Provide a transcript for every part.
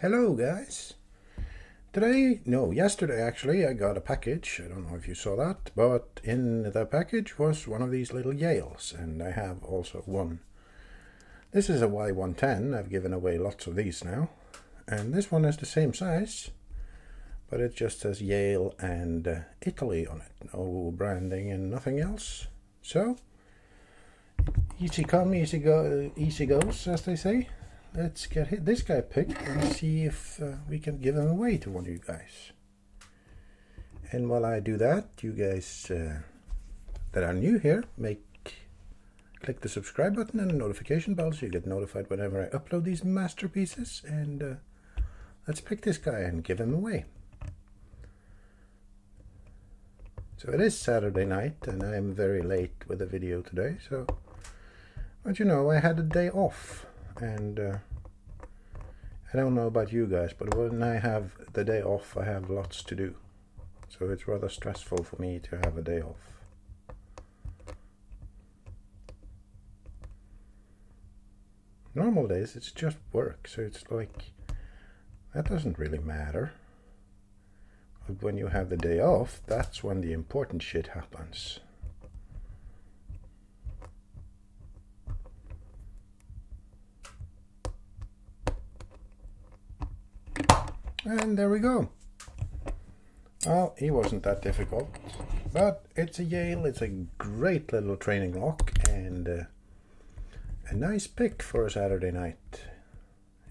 Hello guys. Today, no, yesterday actually, I got a package. I don't know if you saw that, but in the package was one of these little Yales, and I have also one. This is a Y110. I've given away lots of these now. And this one is the same size, but it just says Yale and uh, Italy on it. No branding and nothing else. So, easy come, easy go, easy goes, as they say let's get this guy picked and see if uh, we can give him away to one of you guys. And while I do that, you guys uh, that are new here, make click the subscribe button and the notification bell so you get notified whenever I upload these masterpieces. And uh, let's pick this guy and give him away. So it is Saturday night and I am very late with the video today. So, but you know, I had a day off and uh, I don't know about you guys, but when I have the day off, I have lots to do. So it's rather stressful for me to have a day off. Normal days, it's just work, so it's like, that doesn't really matter. But when you have the day off, that's when the important shit happens. And there we go. Well, he wasn't that difficult. But it's a Yale, it's a great little training lock and uh, a nice pick for a Saturday night.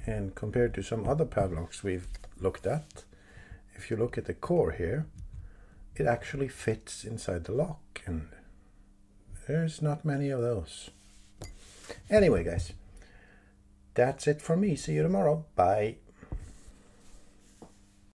And compared to some other padlocks we've looked at, if you look at the core here, it actually fits inside the lock and there's not many of those. Anyway, guys, that's it for me. See you tomorrow. Bye.